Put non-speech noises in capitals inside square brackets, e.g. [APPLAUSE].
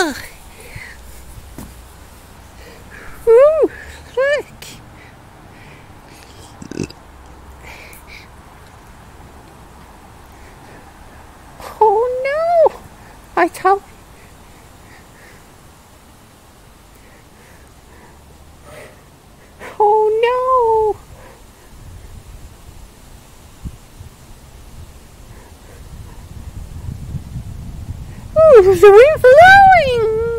Ooh, look. Oh no! I told Oh no! [LAUGHS] Blowing!